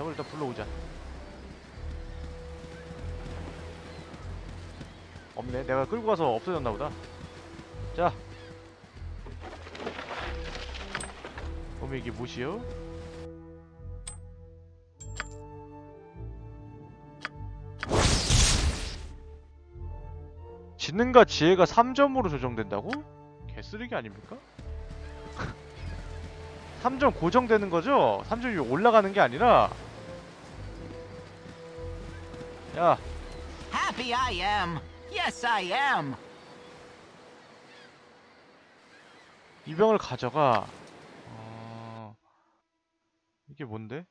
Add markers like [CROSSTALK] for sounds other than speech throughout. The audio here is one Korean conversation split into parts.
저걸 일단 불러오자 없네 내가 끌고 가서 없어졌나 보다 자 그럼 이게 뭐시여? 지능과 지혜가 3점으로 조정된다고? 개쓰레기 아닙니까? [LAUGHS] 3점 고정되는 거죠? 3점이 올라가는 게 아니라 야 Happy I am. Yes, I am. 이 병을 가져가 어... 이게 뭔데?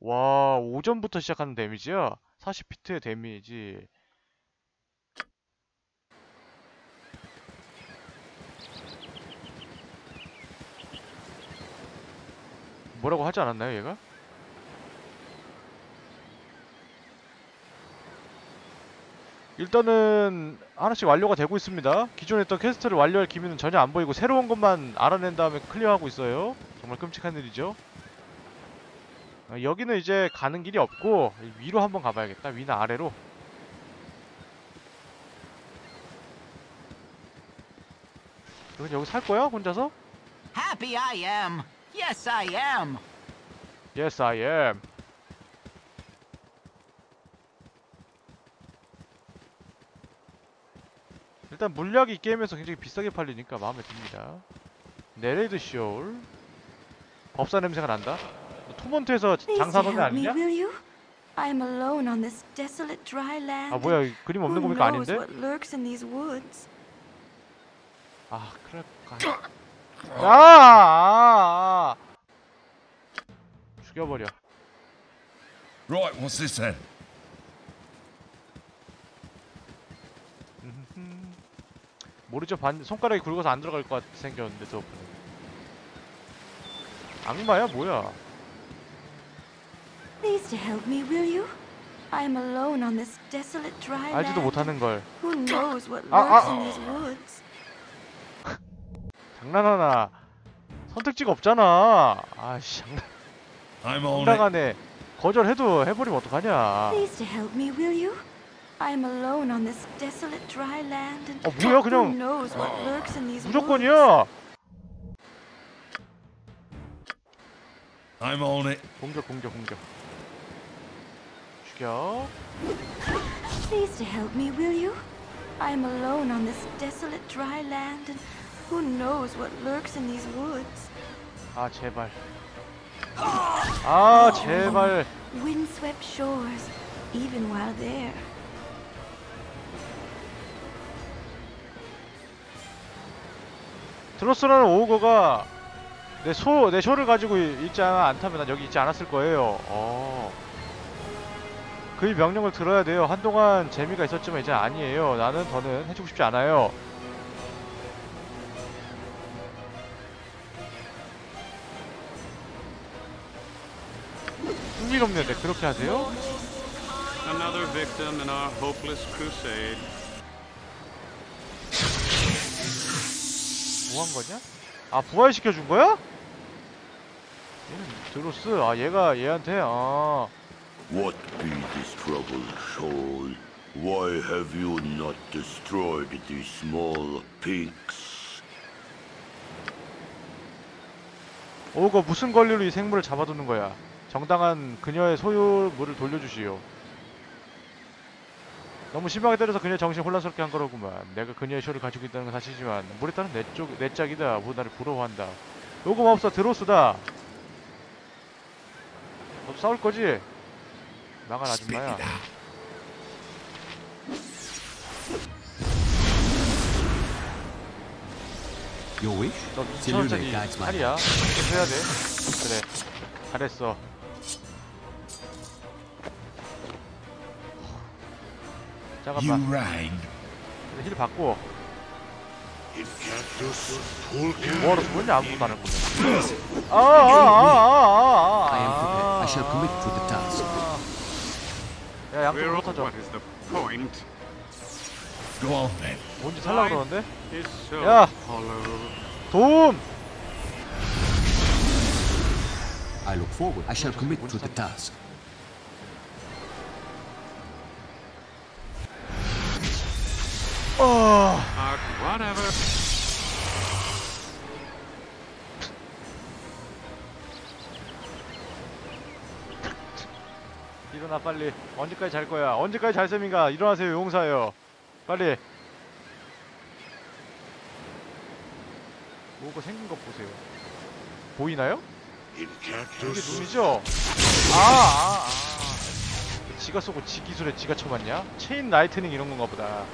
와 5점부터 시작하는 데미지야? 40피트의 데미지 뭐라고 하지 않았나요 얘가? 일단은 하나씩 완료가 되고 있습니다. 기존에 했던 quest를 완료할 기미는 전혀 안 보이고 새로운 것만 알아낸 다음에 clear하고 있어요. 정말 끔찍한 일이죠. 어, 여기는 이제 가는 길이 없고 위로 한번 가봐야겠다. 위나 아래로. 여기 여기 살 거야? 혼자서? Happy I am. Yes, I am. Yes, I am. 일단 물약이 이 게임에서 굉장히 비싸게 팔리니까 마음에 듭니다. 네레이드 쇼울. 법사 냄새가 난다. help me, 아니냐? I'm alone on this desolate dry land. 아 뭐야 이 그림 없는 거니까 knows 아닌데? what lurks in these woods? 아 그럴까? 아, 아, 아. 죽여버려. Right, what's this then? 음흠. 모르죠 반 손가락이 굵어서 안 들어갈 것 같아 생겼는데 저 악마야 뭐야? Please to help me, will you? I'm alone on this desolate dry 알지도 land. 못하는 걸 Who knows what 아, lurks 아. in these woods? 장난하나? 선택지가 없잖아. 아씨 장난 I'm it. 황당하네. 거절해도 해버리면 어떡하냐? Please to help me, will you? I'm alone on this desolate dry land and 어 뭐야 who 그냥 knows what lurks in these woods? 무조건이야. I'm on it. 공격 공격 공격. 죽여. Please to help me, will you? I'm alone on this desolate dry land and who knows what lurks in these woods? 아 제발. 아 제발. Windswept shores, even while there. 드로스라는 오거가 내 소, 내 쇼를 가지고 이- 있지 않다면 난 여기 있지 않았을 거예요. 어. 그의 명령을 들어야 돼요. 한동안 재미가 있었지만 이제 아니에요. 나는 더는 해주고 싶지 않아요. 흥미롭는데 그렇게 하세요? 뭐 한 거냐? 아 부활시켜 준 거야? 얘는 드로스. 아 얘가 얘한테 아. What be this trouble, soul? Why have you not destroyed these small pinks? 오거 무슨 권리로 이 생물을 잡아두는 거야? 정당한 그녀의 소유물을 돌려주시오. 너무 심하게 때려서 그녀의 정신 혼란스럽게 한 거로구만. 내가 그녀의 쇼를 가지고 있다는 건 사실이지만 물에 따른 내 쪽, 내 짝이다. 뭐 나를 부러워한다. 요거 마법사 드로스다. 너 싸울 거지? 나간 아줌마야. Your wish? 너 Silver 2천원짜리 guides my 살이야. 이렇게 해야 돼. 그래. 잘했어. 잠깐만. 힐 받고. 뭐하러 죽었냐? 아무것도 안 했거든. 아, 아, 아, 아, 아, I am prepared. I shall 아. commit to the task. 야, 양쪽 We're, 못 하죠. what is the point? Go on then. 뭔지 살라 그러는데? Is so Yeah. hollow. 도움! I'll look forward. I shall commit to the task. 어... 일어나 빨리. 언제까지 잘 거야? 언제까지 잘 셈인가? 일어나세요 용사여 빨리. 뭐가 생긴 것 보세요. 보이나요? 이게 눈이죠? 아, 아, 아. 지가 쏘고 지 기술에 지가 쳐맞냐? chain lightning 이런 건가 보다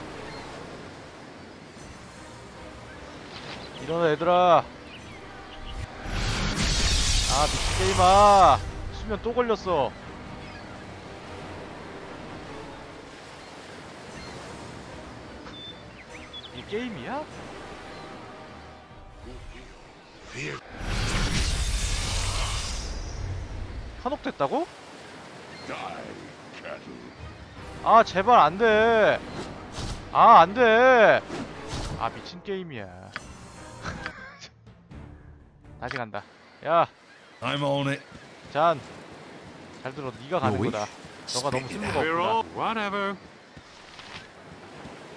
일어나 얘들아. 아 미친 게임아. 수면 또 걸렸어. 이 게임이야? 한옥됐다고? 아 제발 안돼. 아 안돼. 아 미친 게임이야 다시 간다 야 I'm on it. 잔, 잘 들어. 네가 가는 뭐, 거다. 너가 너무 쓸모가 We're all 없구나. whatever.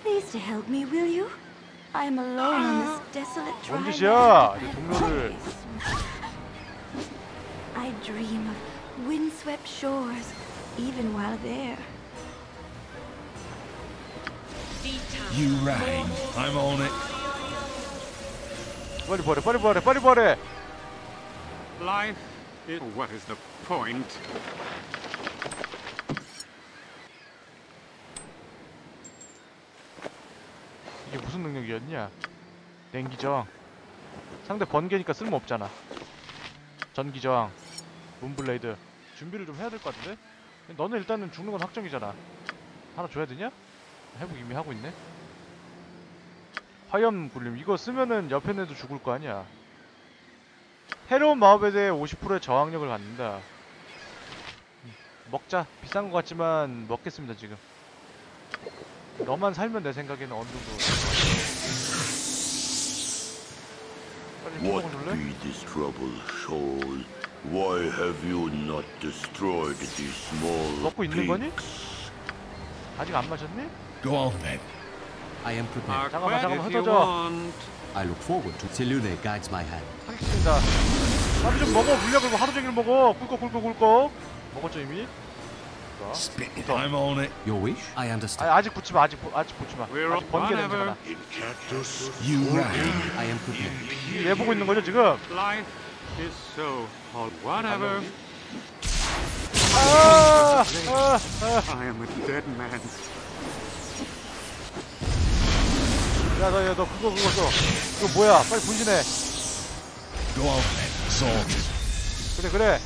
Please to help me, will you? I'm alone on this desolate dry 뭔 land. 짓이야? and 이 I 동료를 I dream of windswept shores, even while there. You rang. I'm on it. 빨리 버려, 빨리 버려, 빨리 버려. Life is. What is the point? 이게 무슨 능력이었냐? 냉기 저항. 상대 번개니까 쓸모 없잖아. 전기 저항, 문블레이드. 준비를 좀 해야 될 것 같은데? 너는 일단은 죽는 건 확정이잖아. 하나 줘야 되냐? 회복 이미 하고 있네. 화염 굴림 이거 쓰면은 옆에 애도 죽을 거 아니야. 해로운 마법에 대해 50%의 저항력을 갖는다. 음, 먹자. 비싼 것 같지만 먹겠습니다 지금. 너만 살면 내 생각에는 어느 정도. 빨리 What 먹어 줄래? be this trouble, soul? Why have you not destroyed these small 먹고 있는 거니? 아직 안 마셨니? Go on then. I am prepared. 잠깐만, 잠깐만, 흩어져. I look forward to Selune guides my hand. 사기친다. 밥이 좀 먹어. 물려 그리고 하루 종일 먹어. 꿀꺽 꿀꺽 꿀꺽. 먹었죠 이미? 좋아. Spit it. Stop. I'm on it. Your wish? I understand. 아직 붙지 마. 아직 부- 아직 붙지 마. We're 아직 번개. 냄새가 나. You. I am prepared. 이얘 보고 있는 거죠 지금? Life is so hot. Whatever. 아, 아, 아. I am a dead man. 야, 너, 야, 너 그거 그거 써. 그거 뭐야? 빨리 분신해. 그래 그래.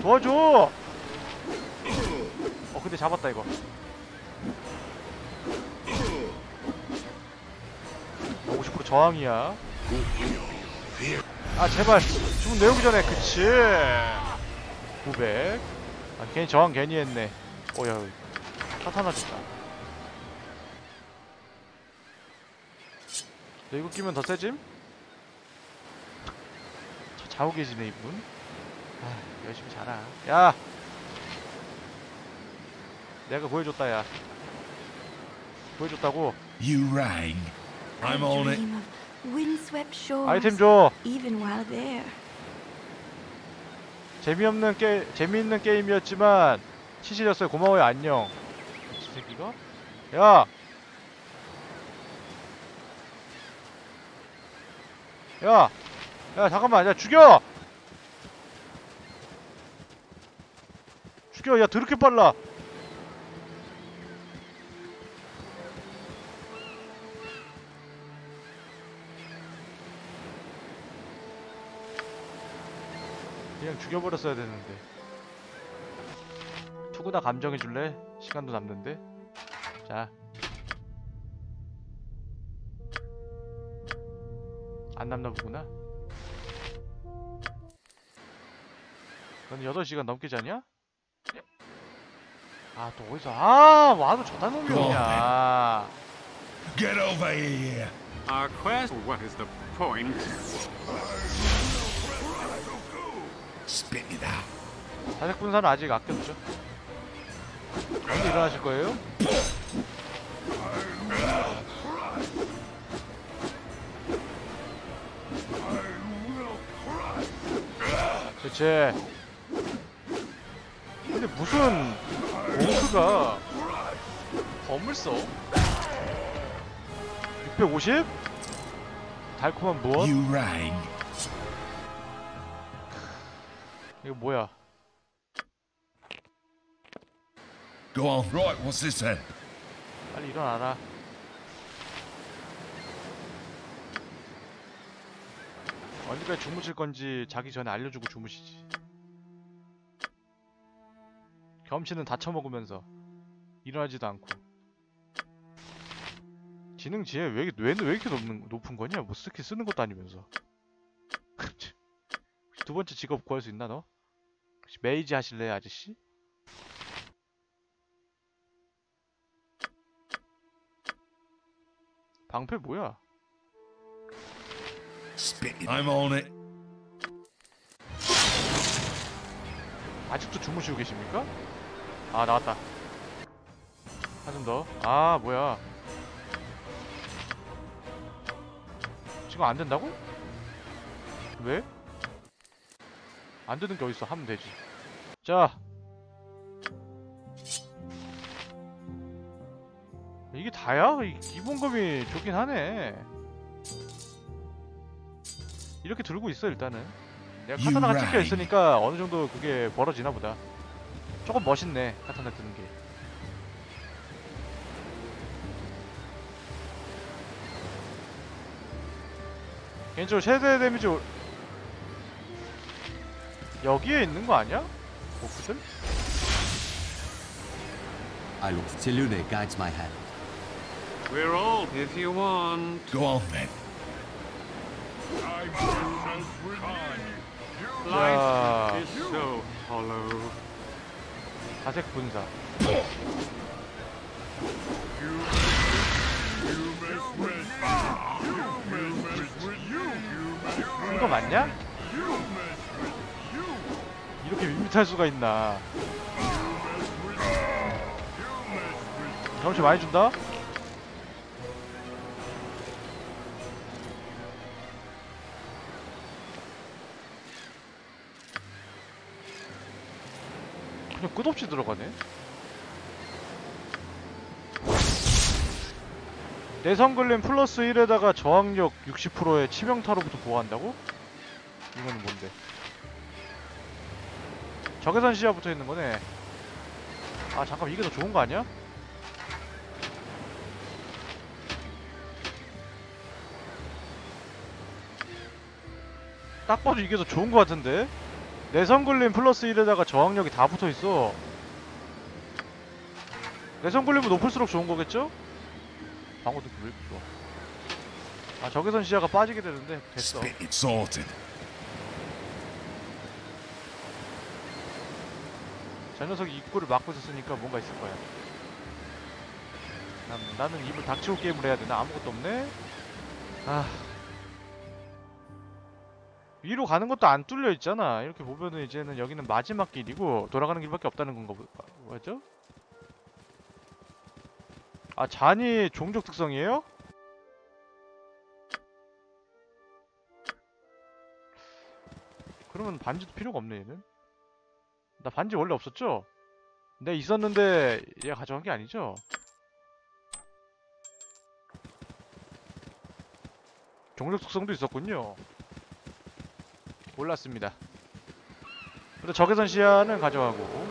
도와줘. 어 근데 잡았다 이거. 어, 50% 저항이야. 아 제발 죽은 내오기 전에 그치. 900. 아 괜히 저항 괜히 했네. 오야 사탄아졌다. 너 이거 끼면 더 세짐? 저 자고 계시네 이분. 아, 열심히 자라. 야! 내가 보여줬다, 야. 보여줬다고. You rang. I'm on it. dream of windswept shores, 아이템 줘! even while there. 재미없는 게, 재미있는 게임이었지만, 치실렸어요. 고마워요, 안녕. 이 새끼가? 야! 야! 야, 잠깐만. 야, 죽여! 죽여. 야, 더럽게 빨라. 그냥 죽여버렸어야 되는데. 투구나 감정해줄래? 시간도 남는데. 자. 안 남나 보구나. 넌 8시간 넘게 자냐? 아, 또 어디서, 아, 와도 저딴 놈이 Go on, 오냐. Get over here. Our quest. What is the point? Spit it out. 자색 분사는 아직 아껴두죠. 언제 일어나실 거예요? 대체 근데 무슨 몽크가 검을 써? 650? 달콤한 무엇? 이거 뭐야? Go on. Right, what's this then? 빨리 일어나라. 언제까지 주무실 건지 자기 전에 알려주고 주무시지. 겸치는 다 처먹으면서 일어나지도 않고. 지능 지혜 왜, 왜, 왜 이렇게 높는, 높은 거냐? 뭐 스킬 쓰는 것도 아니면서. [LAUGHS] 두 번째 직업 구할 수 있나 너? 혹시 메이지 하실래요 아저씨? 방패 뭐야? Spit it. I'm on it. 아직도 주무시고 계십니까? 아 나왔다 한좀 더. 아 뭐야 지금 안 된다고? 왜? 안 되는 게 어딨어 하면 되지 자 이게 다야? 이 기본검이 좋긴 하네 이렇게 들고 있어 일단은 내가 카타나가 찍혀. 있으니까 어느 정도 그게 벌어지나 보다 조금 멋있네 카타나 드는 게 개인적으로 최대 데미지 올- 여기에 있는 거 아니야? 보크들? I look. Tilune guides my hand. We're all if you want. Go on then. 자. 자색 분사 이거 맞냐? 이렇게 밋밋할 수가 있나 경치 많이 준다? 그냥 끝없이 들어가네 내성글림 플러스 1에다가 저항력 60%의 치명타로부터 보호한다고? 이거는 뭔데? 적외선 시야 붙어 있는 거네. 아 잠깐 이게 더 좋은 거 아니야? 딱 봐도 이게 더 좋은 거 같은데? 내성글림 플러스 1에다가 저항력이 다 붙어 있어. 내성글림은 높을수록 좋은 거겠죠? 방어 느낌 왜 이렇게 좋아? 아 적외선 시야가 빠지게 되는데 됐어. 저 녀석이 입구를 막고 있었으니까 뭔가 있을 거야. 난, 나는 입을 닥치고 게임을 해야 되나? 아무것도 없네? 아. 위로 가는 것도 안 뚫려 있잖아. 이렇게 보면은 이제는 여기는 마지막 길이고 돌아가는 길밖에 없다는 건가 보, 뭐죠? 아, 잔이 종족 특성이에요? 그러면 반지도 필요가 없네, 얘는. 나 반지 원래 없었죠? 내 있었는데 얘가 가져간 게 아니죠? 종족 특성도 있었군요. 몰랐습니다. 근데 적외선 시야는 가져가고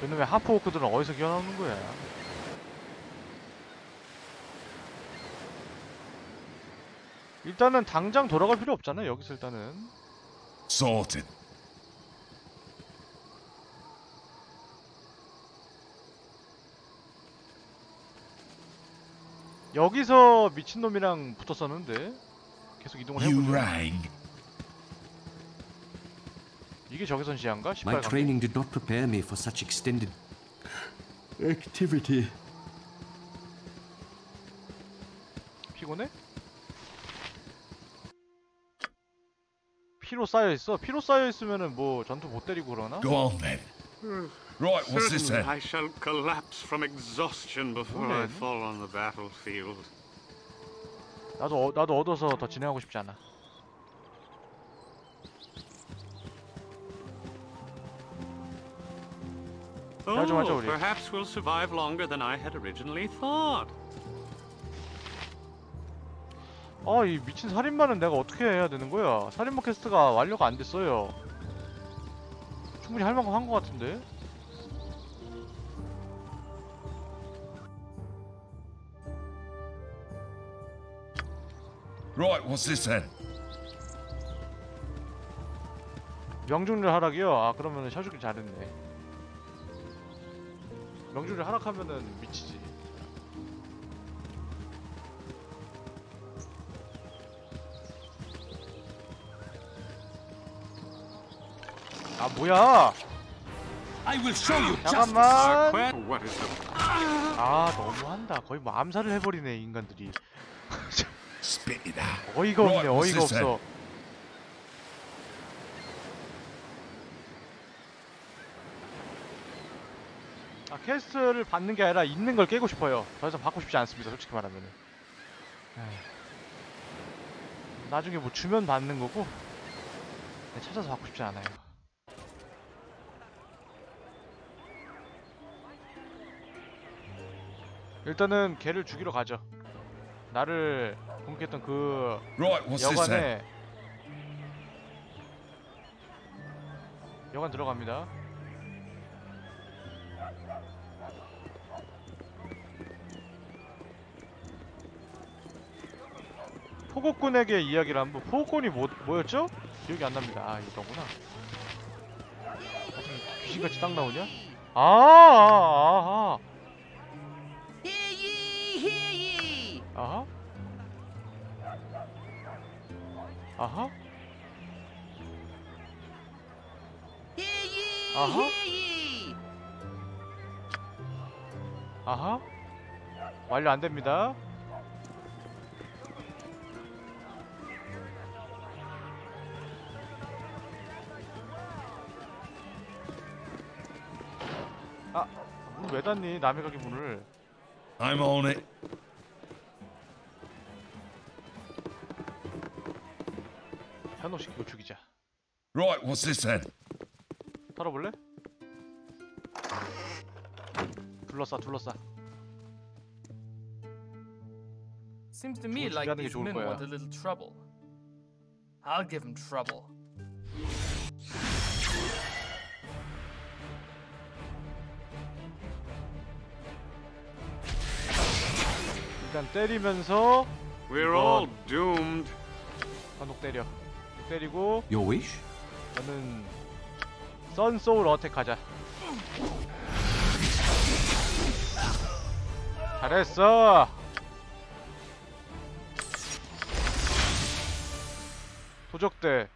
그놈의 하프워크들은 어디서 기어나오는 거야? 일단은 당장 돌아갈 필요 없잖아요. 여기서 일단은 Sorted. 여기서 미친놈이랑 붙었었는데 계속 이동을 You 해보죠. rang. 이게 적외선 시야인가? My training did not prepare me for such extended. activity. 피곤해? 피로 쌓여 있어. 피로 쌓여 있으면은 뭐 전투 못 때리고 그러나? Go on then. Right, what's this Certainly, then? I shall collapse from exhaustion before I fall on the battlefield. 나도 어, 나도 얻어서 더 진행하고 싶지 않아. 야, 좀 하자, Oh, 우리. perhaps we'll survive longer than I had originally thought. 아, 이 미친 살인마는 내가 어떻게 해야 되는 거야? 살인마 퀘스트가 완료가 안 됐어요. 충분히 할 만큼 한 것 같은데? Right, what's this then? 명중률 하락이요? 아, 그러면은 셔주길 잘했네. 명중률 하락하면은 미치지. 아, 뭐야! I will show you 잠깐만! 아, 너무한다. 거의 뭐 암살을 해버리네, 인간들이. 어이가 없네, 어이가? 없어. 아, quest를 받는 게 아니라 있는 걸 깨고 싶어요. 더 이상 받고 싶지 않습니다, 솔직히 말하면. 나중에 뭐 주면 받는 거고, 네, 찾아서 받고 싶지 않아요. 일단은 걔를 죽이러 가죠. 나를 공격했던 그 Right? 여관에 여관 들어갑니다. 포고꾼에게 이야기를 한번 포고꾼이 뭐, 뭐였죠? 기억이 안 납니다. 아 이거구나. 귀신같이 딱 나오냐? 아, 아, 아, Hear 아. 아하. 아하. Ye! 아하. 완료 안 됩니다. 아, 문 왜 닫니? 남의 가게 문을. I'm on it. 현혹시키고 죽이자. Right, what's this then? 털어볼래? 둘러싸, 둘러싸. Seems to me like these men want a little trouble. I'll give them trouble. 일단 때리면서 We're all doomed. 현혹 때려. 때리고 Your wish? 저는 썬소울 어택 하자. 잘했어. 도적대.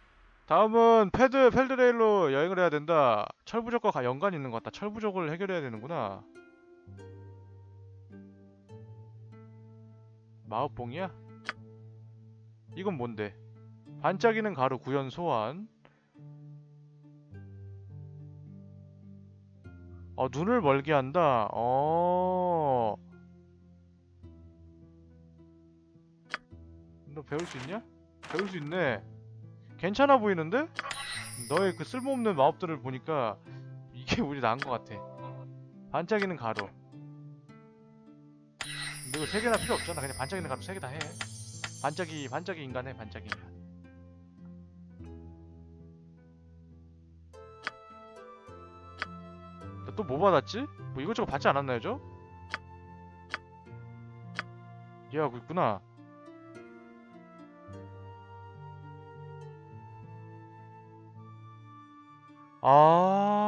다음은 패드 펠드레일로 여행을 해야 된다. 철부족과 가- 연관이 있는 것 같다. 철부족을 해결해야 되는구나. 마법봉이야? 이건 뭔데? 반짝이는 가루 구현 소환. 어, 눈을 멀게 한다. 어. 너 배울 수 있냐? 배울 수 있네. 괜찮아 보이는데? 너의 그 쓸모없는 마법들을 보니까 이게 우리 나은 것 같아. 반짝이는 가루. 근데 이거 세 개나 필요 없잖아. 그냥 반짝이는 가루 세 개 다 해. 반짝이 반짝이 인간 해. 반짝이 인간. 또 뭐 받았지? 뭐 이것저것 받지 않았나요, 저? 얘하고 있구나. 아.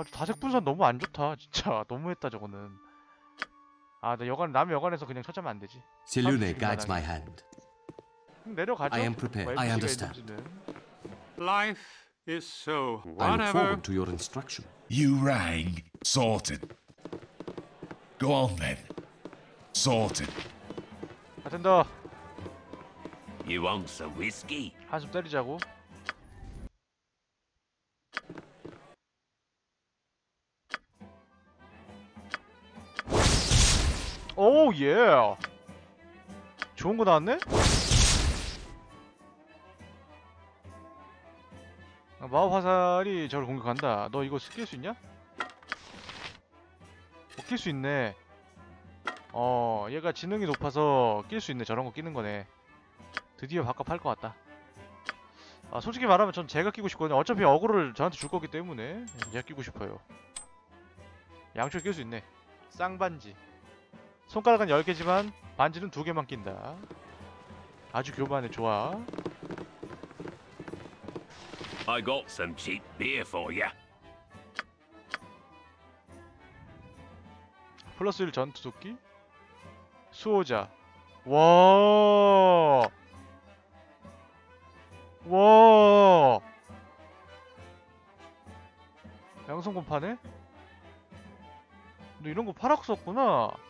아, 저 다색 분산 너무 안 좋다. 진짜 너무했다 저거는. 아, 나 여관 남 여관에서 그냥 찾자면 안 되지. Selune 죽일 guides my hand. 내려가죠. I am prepared. 뭐 I understand. 있는지는. Life is so I look forward to your instruction. You rang. Sorted. Go on then. Sorted. 바텐더 You want some whiskey? 한숨 때리자고. 오 예. 좋은 거 나왔네? 아, 마법 화살이 저를 공격한다. 너 이거 낄수 있냐? 어, 낄수 있네. 어, 얘가 지능이 높아서 낄 수 있네. 저런 거 끼는 거네. 드디어 바꿔 팔 것 같다. 아, 솔직히 말하면 전 제가 끼고 싶거든요. 어차피 어그를 저한테 줄 거기 때문에 제가 끼고 싶어요. 양쪽 낄 수 있네. 쌍반지. 손가락은 10개지만 반지는 2개만 낀다. 아주 교만해 좋아. I got some cheap beer for you. 플러스 1 전투 도끼. 수호자. 와. 와. 양성권 파네? 너 이런 거 팔았었구나.